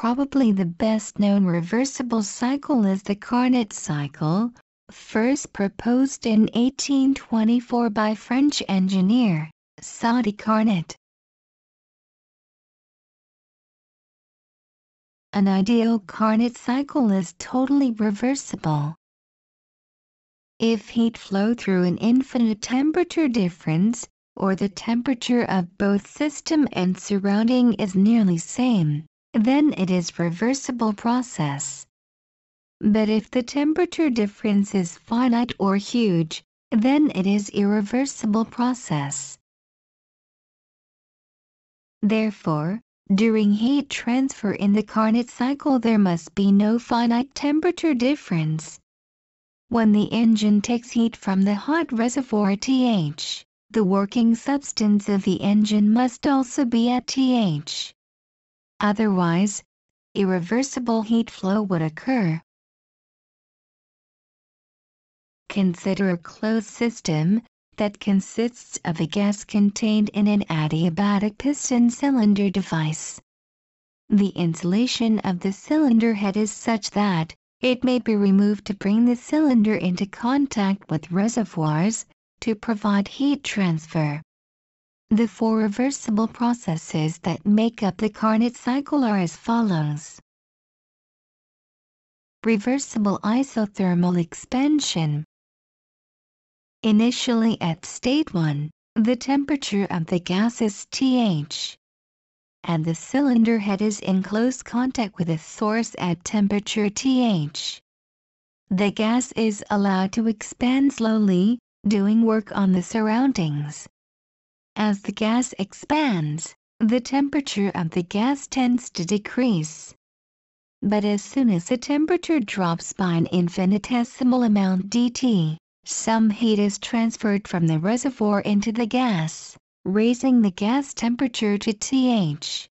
Probably the best known reversible cycle is the Carnot cycle, first proposed in 1824 by French engineer Sadi Carnot. An ideal Carnot cycle is totally reversible. If heat flow through an infinite temperature difference, or the temperature of both system and surrounding is nearly same, then it is reversible process. But if the temperature difference is finite or huge, then it is irreversible process. Therefore, during heat transfer in the Carnot cycle there must be no finite temperature difference. When the engine takes heat from the hot reservoir TH, the working substance of the engine must also be at TH. Otherwise, irreversible heat flow would occur. Consider a closed system that consists of a gas contained in an adiabatic piston cylinder device. The insulation of the cylinder head is such that it may be removed to bring the cylinder into contact with reservoirs to provide heat transfer. The four reversible processes that make up the Carnot cycle are as follows. Reversible isothermal expansion. Initially at state 1, the temperature of the gas is TH, and the cylinder head is in close contact with a source at temperature TH. The gas is allowed to expand slowly, doing work on the surroundings. As the gas expands, the temperature of the gas tends to decrease. But as soon as the temperature drops by an infinitesimal amount dt, some heat is transferred from the reservoir into the gas, raising the gas temperature to Th.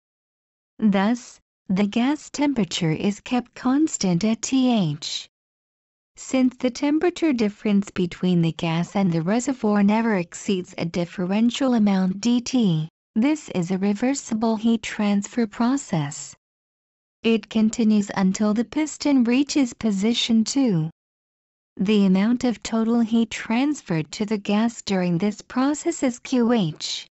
Thus, the gas temperature is kept constant at Th. Since the temperature difference between the gas and the reservoir never exceeds a differential amount dt, this is a reversible heat transfer process. It continues until the piston reaches position 2. The amount of total heat transferred to the gas during this process is QH.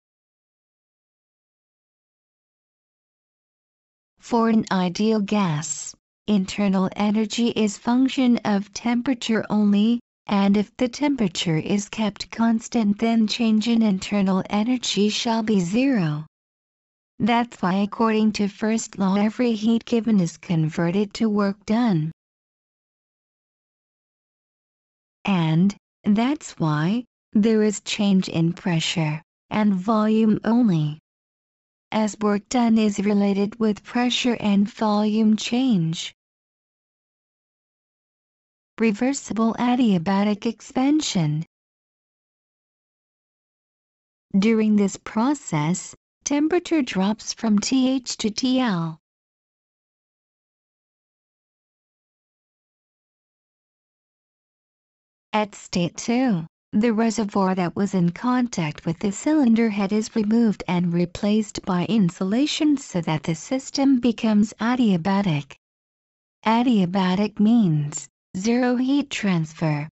For an ideal gas, internal energy is function of temperature only, and if the temperature is kept constant then change in internal energy shall be zero. That's why according to first law every heat given is converted to work done. And, that's why, there is change in pressure, and volume only as work done is related with pressure and volume change. Reversible adiabatic expansion During this process, temperature drops from TH to TL. At state 2, the reservoir that was in contact with the cylinder head is removed and replaced by insulation so that the system becomes adiabatic. Adiabatic means zero heat transfer.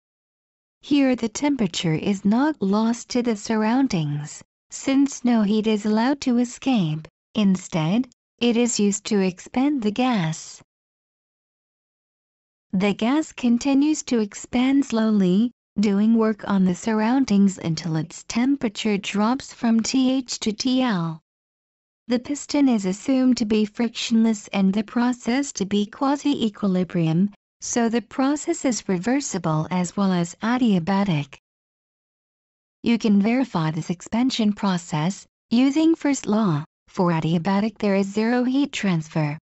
Here the temperature is not lost to the surroundings, since no heat is allowed to escape, instead, it is used to expand the gas. The gas continues to expand slowly, doing work on the surroundings until its temperature drops from TH to TL. The piston is assumed to be frictionless and the process to be quasi-equilibrium, so the process is reversible as well as adiabatic. You can verify this expansion process using first law. For adiabatic there is zero heat transfer.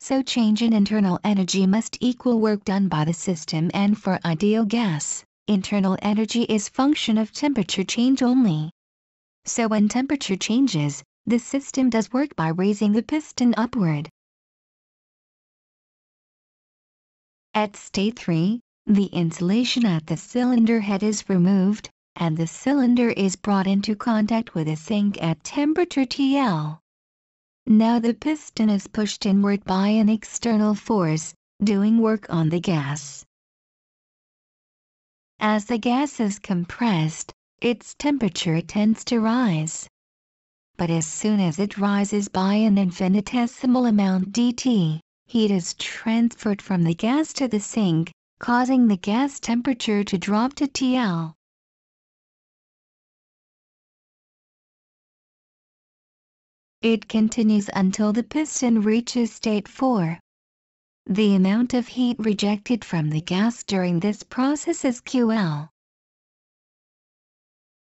So change in internal energy must equal work done by the system and for ideal gas, internal energy is function of temperature change only. So when temperature changes, the system does work by raising the piston upward. At state 3, the insulation at the cylinder head is removed, and the cylinder is brought into contact with a sink at temperature TL. Now the piston is pushed inward by an external force, doing work on the gas. As the gas is compressed, its temperature tends to rise. But as soon as it rises by an infinitesimal amount dt, heat is transferred from the gas to the sink, causing the gas temperature to drop to TL. It continues until the piston reaches state 4. The amount of heat rejected from the gas during this process is QL.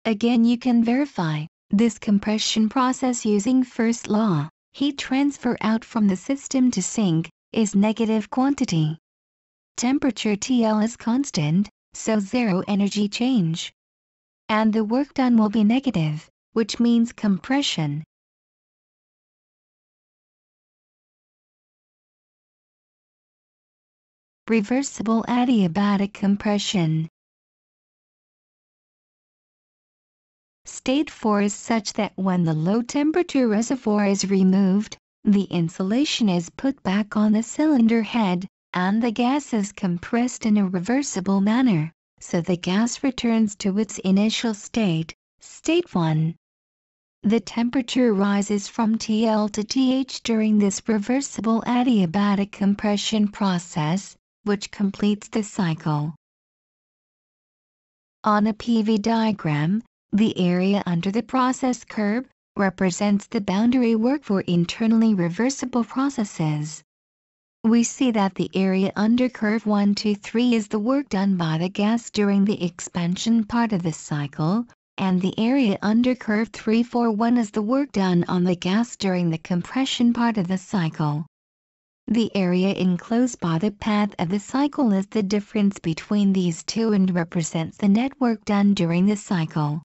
Again you can verify this compression process using first law, heat transfer out from the system to sink, is negative quantity. Temperature TL is constant, so zero energy change. And the work done will be negative, which means compression. Reversible adiabatic compression State 4 is such that when the low temperature reservoir is removed, the insulation is put back on the cylinder head, and the gas is compressed in a reversible manner, so the gas returns to its initial state, state 1. The temperature rises from TL to TH during this reversible adiabatic compression process, which completes the cycle. On a PV diagram, the area under the process curve represents the boundary work for internally reversible processes. We see that the area under curve 1 2 3 is the work done by the gas during the expansion part of the cycle, and the area under curve 3 4 1 is the work done on the gas during the compression part of the cycle. The area enclosed by the path of the cycle is the difference between these two and represents the net work done during the cycle.